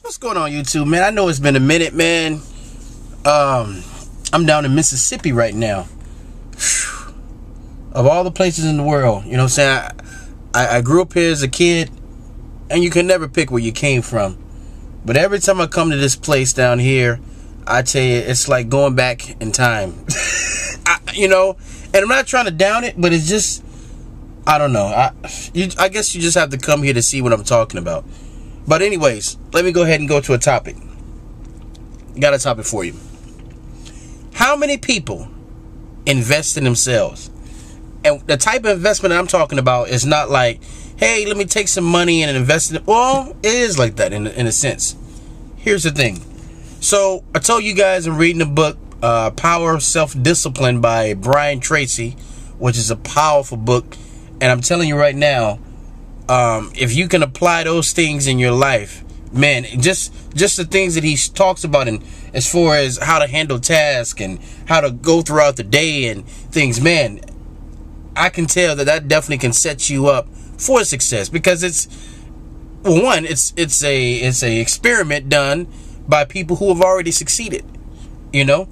What's going on YouTube, man? I know it's been a minute, man. Um, I'm down in Mississippi right now. Of all the places in the world, you know what I'm saying? I, I, I grew up here as a kid, and you can never pick where you came from. But every time I come to this place down here, I tell you, it's like going back in time. I, you know, and I'm not trying to down it, but it's just, I don't know. I, you, I guess you just have to come here to see what I'm talking about. But anyways, let me go ahead and go to a topic. Got a topic for you. How many people invest in themselves? And the type of investment I'm talking about is not like, hey, let me take some money and invest in it. Well, it is like that in, in a sense. Here's the thing. So I told you guys I'm reading a book, uh, Power of Self-Discipline by Brian Tracy, which is a powerful book. And I'm telling you right now, um, if you can apply those things in your life, man, just just the things that he talks about and as far as how to handle tasks and how to go throughout the day and things, man, I can tell that that definitely can set you up for success because it's well, one, it's it's a it's a experiment done by people who have already succeeded, you know.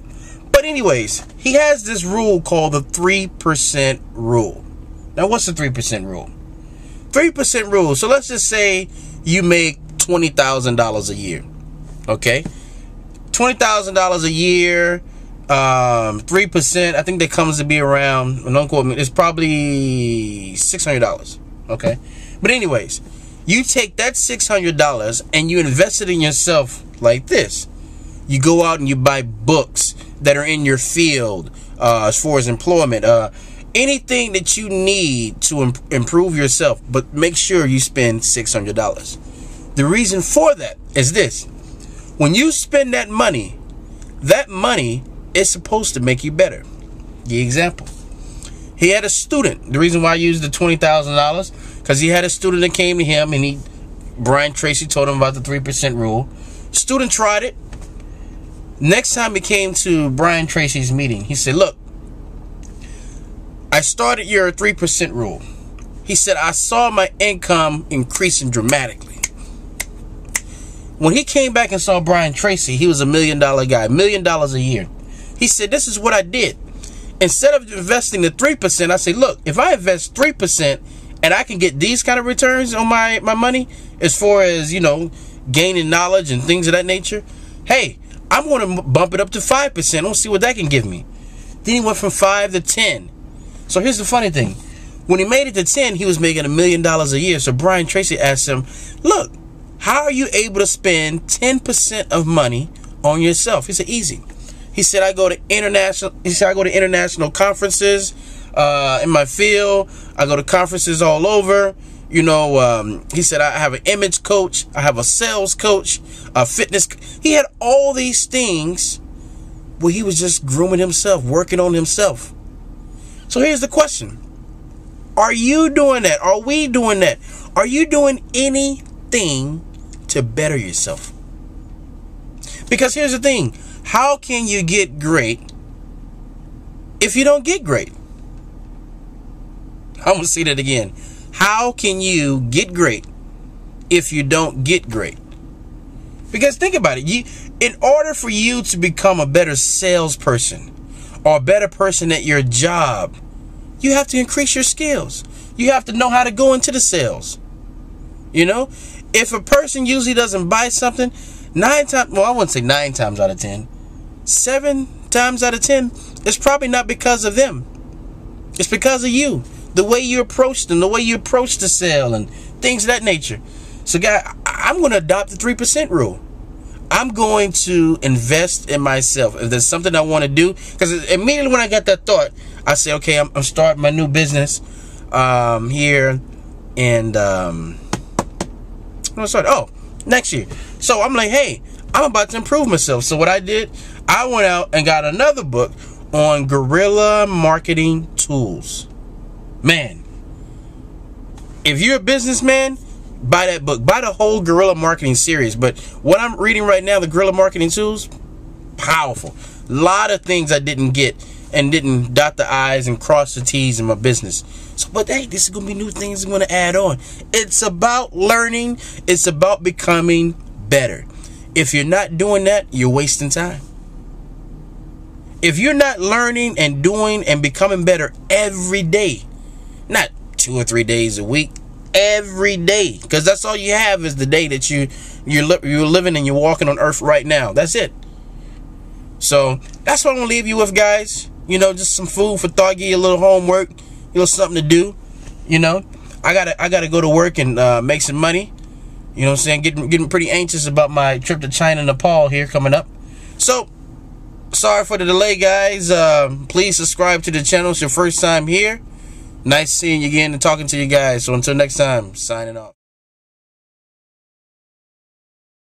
But anyways, he has this rule called the three percent rule. Now, what's the three percent rule? 3% rule. So let's just say you make $20,000 a year. Okay? $20,000 a year, um, 3%, I think that comes to be around, don't quote me, it's probably $600. Okay? But anyways, you take that $600 and you invest it in yourself like this. You go out and you buy books that are in your field uh, as far as employment. Uh, anything that you need to imp- improve yourself, but make sure you spend $600. The reason for that is this when you spend that money, that money is supposed to make you better. The example he had a student. The reason why I used the $20,000 because he had a student that came to him and he, Brian Tracy told him about the 3% rule. Student tried it. Next time he came to Brian Tracy's meeting, he said, Look, I started your 3% rule. He said, I saw my income increasing dramatically. When he came back and saw Brian Tracy, he was a million dollar guy, million dollars a year. He said, This is what I did. Instead of investing the 3%, I say, Look, if I invest 3% and I can get these kind of returns on my, my money, as far as, you know, gaining knowledge and things of that nature, hey, I'm going to bump it up to 5%. We'll see what that can give me. Then he went from 5 to 10. So here's the funny thing. When he made it to 10, he was making a million dollars a year. So Brian Tracy asked him, Look, how are you able to spend 10% of money on yourself? He said, Easy. He said, I go to international, he said, I go to international conferences uh, in my field. I go to conferences all over. You know, um, he said, I have an image coach. I have a sales coach, a fitness. He had all these things where he was just grooming himself, working on himself. So here's the question Are you doing that? Are we doing that? Are you doing anything to better yourself? Because here's the thing how can you get great if you don't get great? I'm going to say that again. How can you get great if you don't get great? Because think about it. You, in order for you to become a better salesperson or a better person at your job, you have to increase your skills. You have to know how to go into the sales. You know, if a person usually doesn't buy something, nine times, well, I wouldn't say nine times out of ten, seven times out of ten, it's probably not because of them. It's because of you. The way you approach them, the way you approach the sale, and things of that nature. So, guy, I'm going to adopt the 3% rule. I'm going to invest in myself. If there's something I want to do, because immediately when I got that thought, I say, okay, I'm, I'm starting my new business um, here, and um, sorry, oh, next year. So I'm like, hey, I'm about to improve myself. So what I did, I went out and got another book on guerrilla marketing tools. Man, if you're a businessman, buy that book. Buy the whole guerrilla marketing series. But what I'm reading right now, the guerrilla marketing tools, powerful. A lot of things I didn't get and didn't dot the I's and cross the T's in my business. So, but hey, this is going to be new things I'm going to add on. It's about learning, it's about becoming better. If you're not doing that, you're wasting time. If you're not learning and doing and becoming better every day, not two or three days a week, every day, because that's all you have is the day that you you're li- you're living and you're walking on earth right now. That's it. So that's what I'm gonna leave you with, guys. You know, just some food for thought, give you a little homework, you know, something to do. You know, I gotta I gotta go to work and uh, make some money. You know what I'm saying? Getting getting pretty anxious about my trip to China, and Nepal here coming up. So sorry for the delay, guys. Uh, please subscribe to the channel. It's your first time here. Nice seeing you again and talking to you guys. So until next time, signing off.